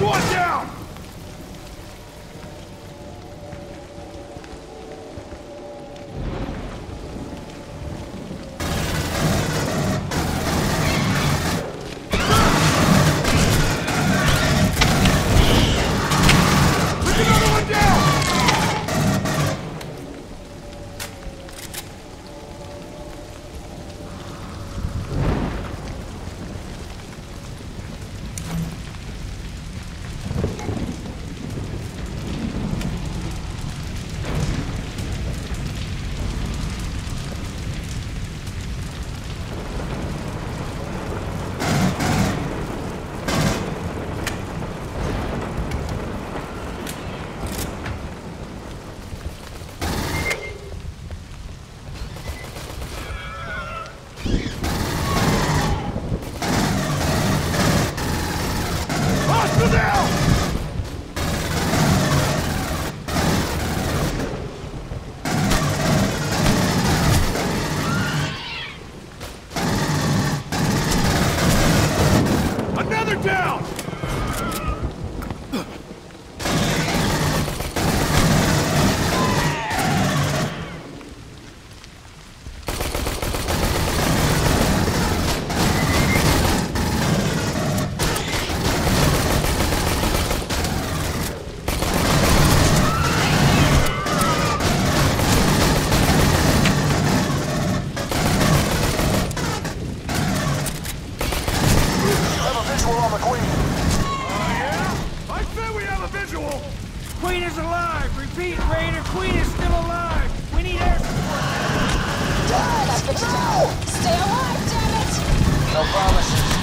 One down! The Queen. Oh, yeah? I bet we have a visual! Queen is alive! Repeat, Raider, Queen is still alive! We need air support! Dad, no! Stay alive, damn it! No promises.